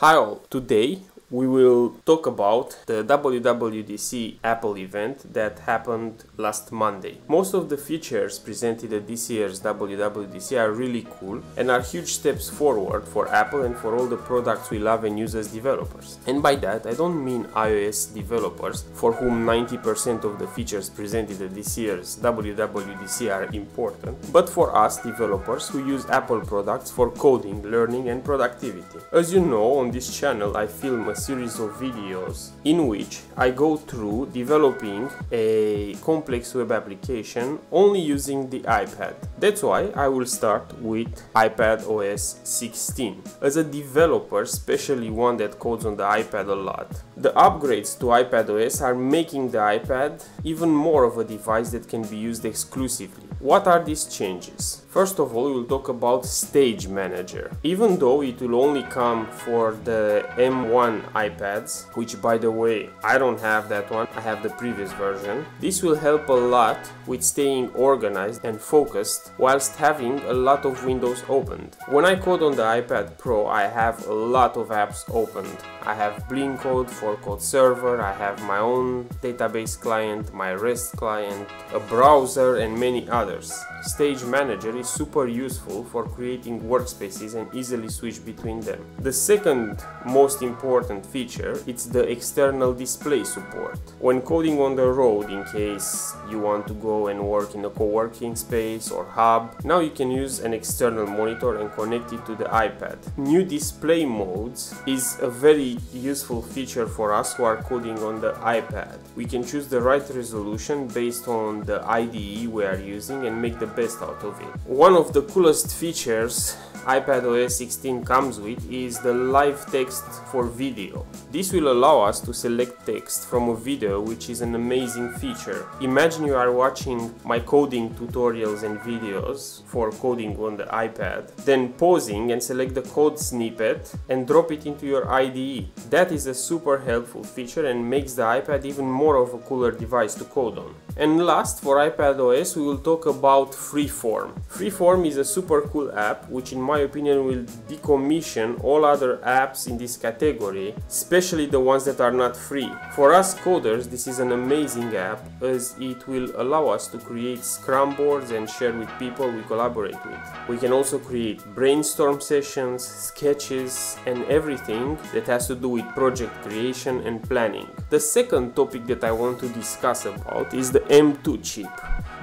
Hi all, today we will talk about the WWDC Apple event that happened last Monday. Most of the features presented at this year's WWDC are really cool and are huge steps forward for Apple and for all the products we love and use as developers. And by that, I don't mean iOS developers, for whom 90% of the features presented at this year's WWDC are important, but for us developers who use Apple products for coding, learning, and productivity. As you know, on this channel I film a series of videos in which I go through developing a complex web application only using the iPad. That's why I will start with iPad OS 16. As a developer, especially one that codes on the iPad a lot, the upgrades to iPad OS are making the iPad even more of a device that can be used exclusively. What are these changes? First of all, we'll talk about Stage Manager. Even though it will only come for the M1 iPads, which by the way, I don't have that one, I have the previous version, this will help a lot with staying organized and focused whilst having a lot of windows opened. When I code on the iPad Pro, I have a lot of apps opened. I have Blink Code for Code Server, I have my own database client, my REST client, a browser and many others. Stage Manager is super useful for creating workspaces and easily switch between them. The second most important feature is the external display support. When coding on the road in case you want to go and work in a co-working space or hub, now you can use an external monitor and connect it to the iPad. New display modes is a very useful feature for us who are coding on the iPad. We can choose the right resolution based on the IDE we are using and make the best out of it. One of the coolest features iPadOS 16 comes with is the live text for video. This will allow us to select text from a video which is an amazing feature. Imagine you are watching my coding tutorials and videos for coding on the iPad, then pausing and select the code snippet and drop it into your IDE. That is a super helpful feature and makes the iPad even more of a cooler device to code on. And last, for iPadOS, we will talk about Freeform. Freeform is a super cool app which in my opinion will decommission all other apps in this category, especially the ones that are not free. For us coders, this is an amazing app as it will allow us to create scrum boards and share with people we collaborate with. We can also create brainstorm sessions, sketches and everything that has to do with project creation and planning. The second topic that I want to discuss about is the M2 chip.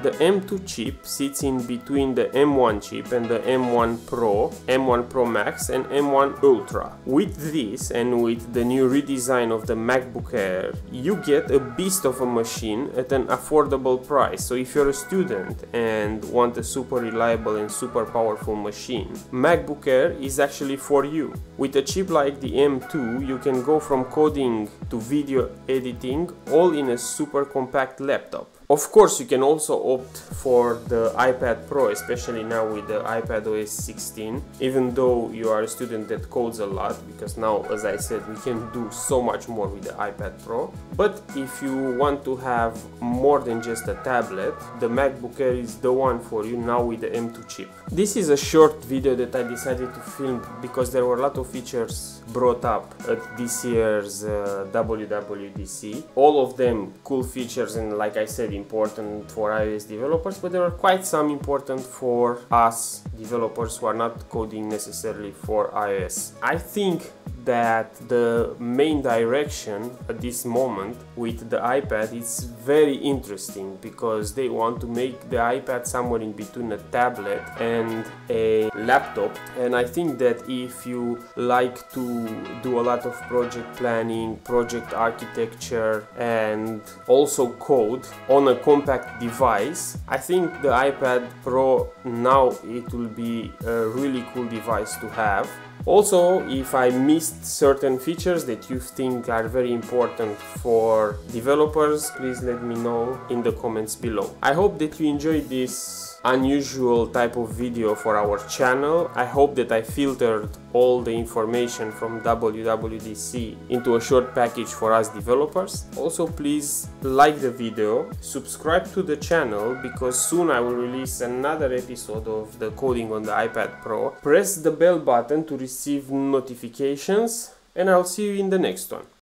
The M2 chip sits in between the M1 chip and the M1 Pro, M1 Pro Max and M1 Ultra. With this and with the new redesign of the MacBook Air, you get a beast of a machine at an affordable price. So if you're a student and want a super reliable and super powerful machine, MacBook Air is actually for you. With a chip like the M2, you can go from coding to video editing all in a super compact laptop. Of course, you can also opt for the iPad Pro, especially now with the iPad OS 16, even though you are a student that codes a lot, because now, as I said, we can do so much more with the iPad Pro. But if you want to have more than just a tablet, the MacBook Air is the one for you now with the M2 chip. This is a short video that I decided to film because there were a lot of features brought up at this year's uh, WWDC. All of them cool features and like I said, important for iOS developers, but there are quite some important for us developers who are not coding necessarily for iOS. I think that the main direction at this moment with the iPad is very interesting because they want to make the iPad somewhere in between a tablet and a laptop. And I think that if you like to do a lot of project planning, project architecture and also code on a compact device, I think the iPad Pro now it will be a really cool device to have also, if I missed certain features that you think are very important for developers, please let me know in the comments below. I hope that you enjoyed this unusual type of video for our channel. I hope that I filtered all the information from WWDC into a short package for us developers. Also please like the video, subscribe to the channel because soon I will release another episode of the coding on the iPad Pro. Press the bell button to receive notifications and I'll see you in the next one.